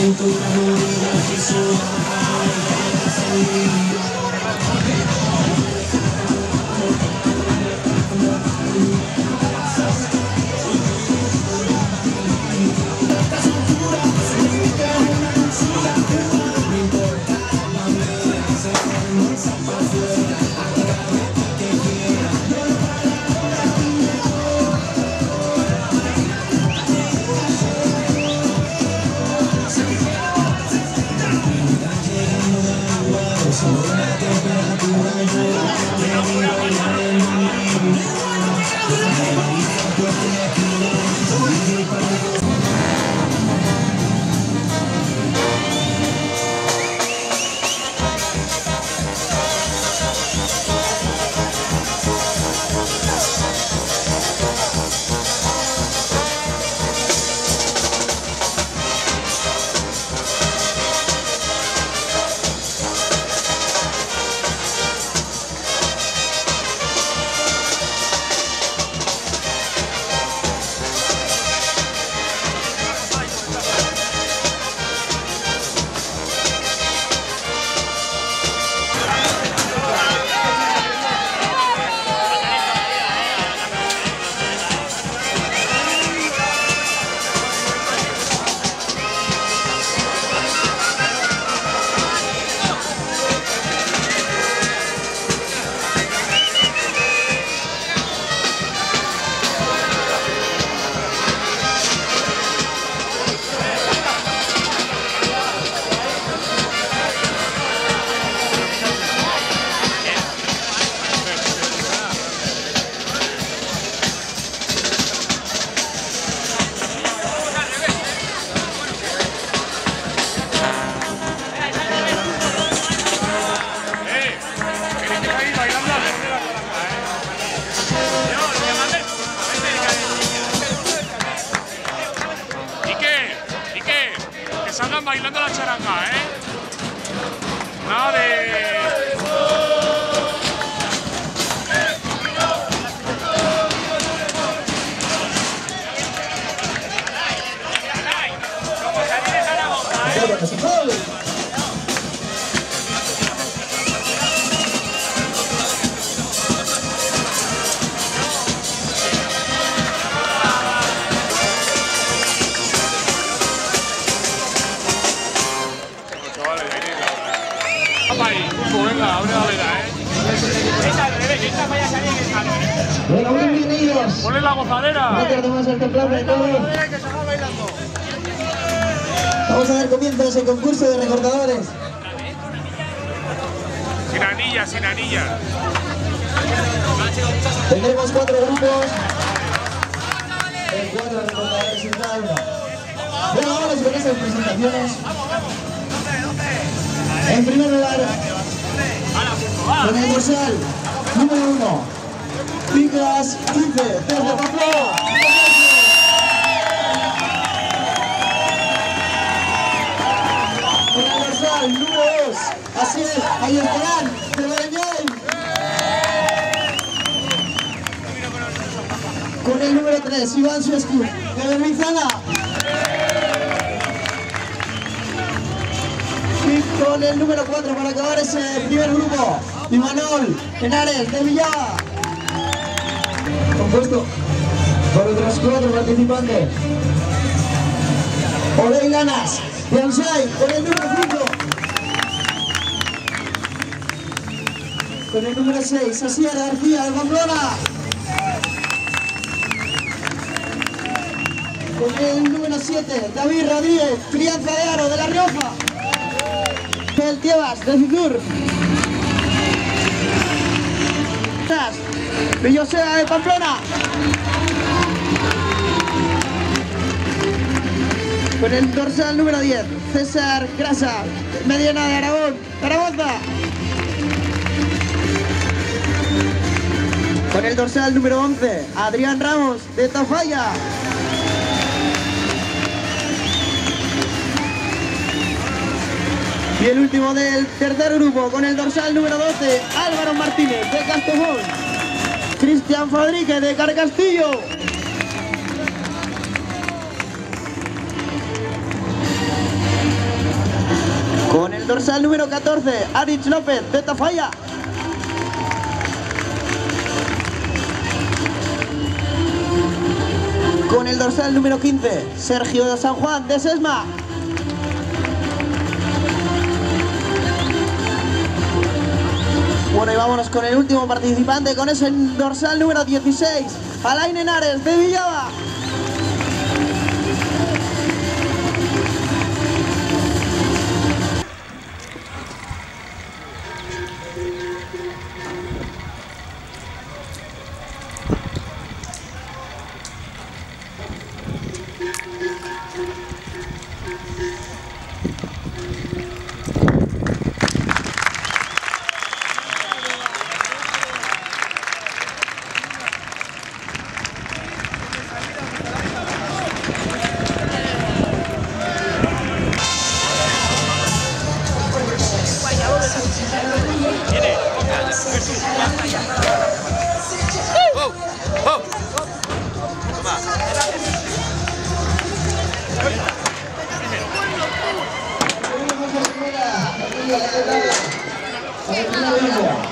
Siento calor en la la gozadera. El templado. Vamos a dar comienzo a ese concurso de recordadores. Sin anilla, sin anilla. Tendremos cuatro grupos. En cuatro recordadores en cada uno. Bueno, vamos con esas presentaciones. En primer lugar, con el dorsal número uno, Picas 15, desde Pamplona. Con número dos, así es, ahí estarán, de Bereñay. Con el número 3, Iván Suescu, de Berbizana. Y con el número 4 para acabar ese primer grupo, Imanol Henares de Villada. Compuesto por otros cuatro participantes. Oley Lanas de Ansai con el número 5. Con el número 6, Asier García de Pamplona. Con el número 7, David Rodríguez, Crianza de Aro de La Rioja. Ángel Tievas, de Citur. Villosea de Pamplona. Con el dorsal número 10, César Grasa, Mediana de Aragón, Zaragoza. Con el dorsal número 11, Adrián Ramos, de Tafalla. Y el último del tercer grupo, con el dorsal número 12, Álvaro Martínez, de Castellón. Cristian Fadrique, de Carcastillo. Con el dorsal número 14, Arich López, de Tafalla. Con el dorsal número 15, Sergio de San Juan, de Sesma. Bueno, y vámonos con el último participante, con ese dorsal número 16, Alain Henares, de Villaba. やってないよ。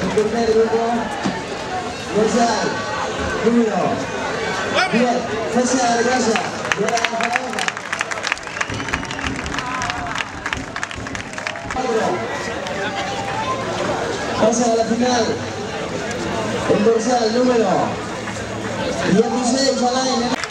El primer grupo, Gonzalo, número 10, César de Casa, de la Zaragoza. Pasa a la final. El dorsal número 16, Alain.